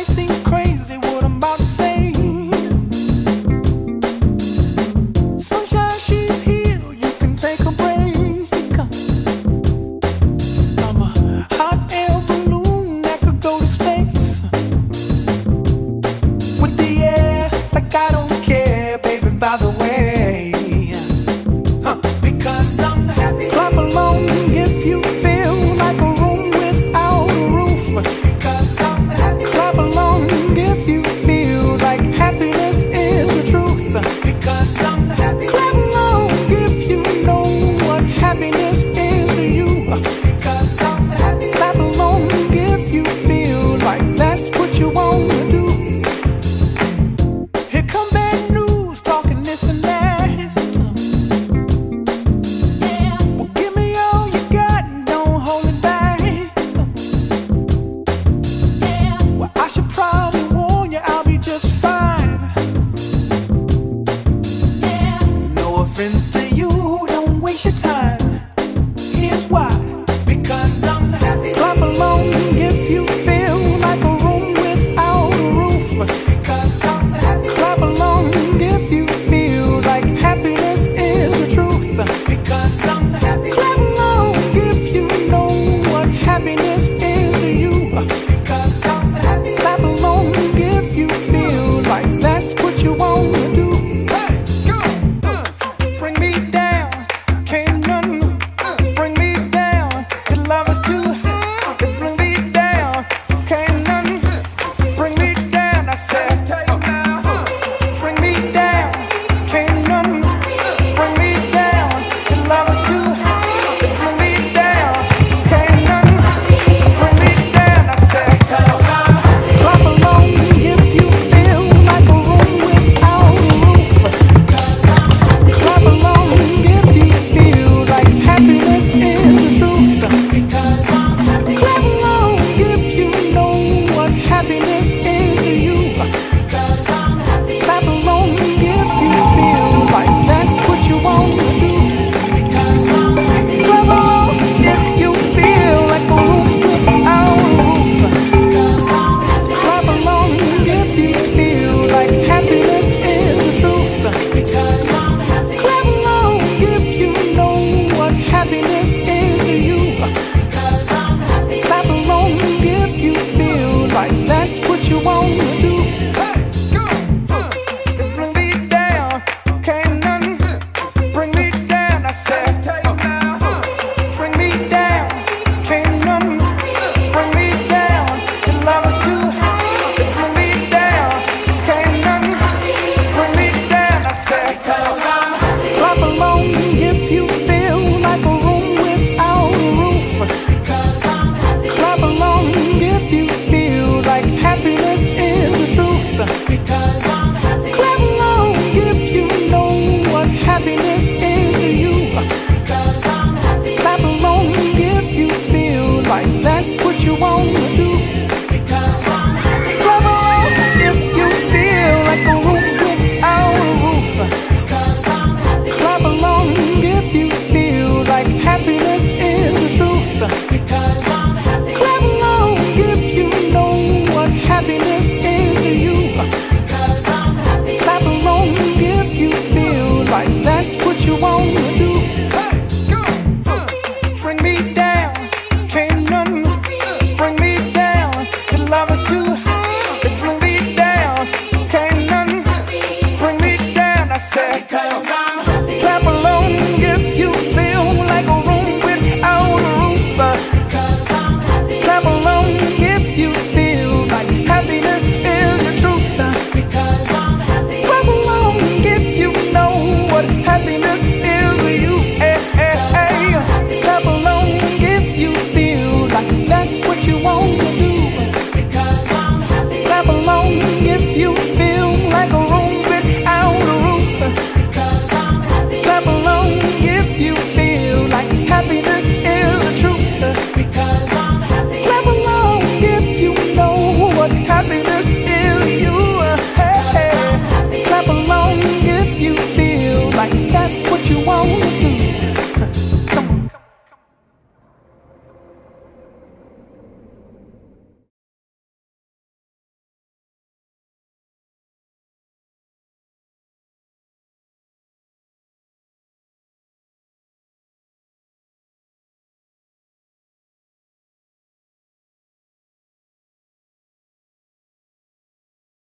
might seem No to you,